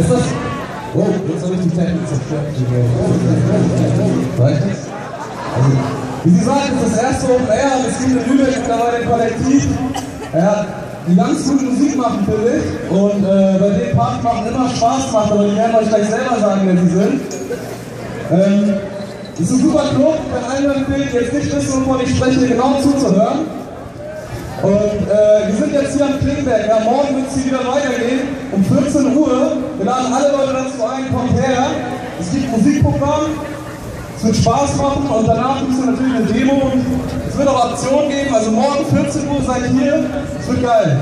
Ist das? Oh, jetzt habe ich die Technik zerstört. Weißt du? Also, wie Sie sagen, das ist das erste Open Air und es gibt in Lübeck mittlerweile ein Kollektiv. Ja, die ganz gute Musik machen, finde ich. Und äh, bei den Part machen immer Spaß macht, aber die werden euch gleich selber sagen, wer sie sind. Ähm, das ist ein super Club, wenn einer empfiehlt, jetzt nicht wissen, wovon ich spreche, genau zuzuhören. Und äh, wir sind jetzt hier am Klingberg. Ja, morgen wird es hier wieder weitergehen. Um 14 Uhr. Wir laden alle Leute dazu ein, kommt her. Es gibt Musikprogramm. Es wird Spaß machen und danach gibt es natürlich eine Demo. Es wird auch Aktionen geben. Also morgen 14 Uhr seid hier. Es wird geil.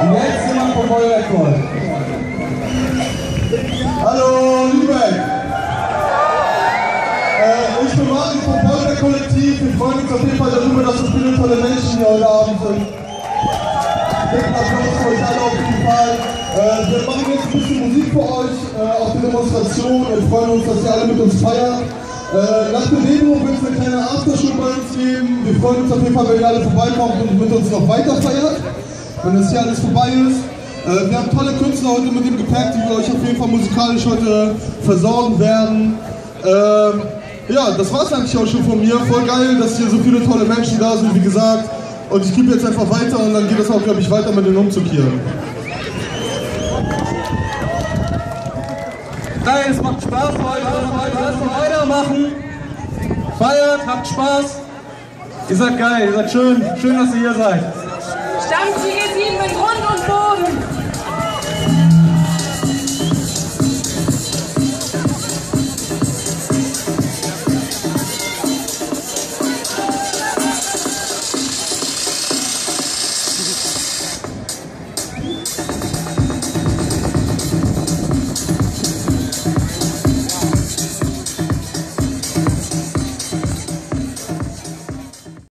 Und jetzt jemand vom Feuerwerk kommen. Hallo, Lübeck. Äh, ich bin Martin vom Feuerwerk Kollektiv. Wir freuen uns auf jeden Fall, dass hier heute Abend sind. Dicken Applaus für euch alle auf jeden Fall. Äh, wir machen jetzt ein bisschen Musik für euch äh, auf der Demonstration und freuen uns, dass ihr alle mit uns feiert. Äh, nach der Demo wird es eine kleine Aftershow bei uns geben. Wir freuen uns auf jeden Fall, wenn ihr alle vorbeikommt und mit uns noch weiter feiert, wenn das hier alles vorbei ist. Äh, wir haben tolle Künstler heute mit dem Gepäck, die wir euch auf jeden Fall musikalisch heute versorgen werden. Ähm, ja, das war's eigentlich auch schon von mir. Voll geil, dass hier so viele tolle Menschen da sind, wie gesagt. Und ich gebe jetzt einfach weiter und dann geht es auch, glaube ich, weiter mit dem Umzug hier. Geil, es macht Spaß heute. Lasst mal weitermachen. Feiert, habt Spaß. Ihr seid geil, ihr seid schön. Schön, dass ihr hier seid. Stammziel 7 mit rund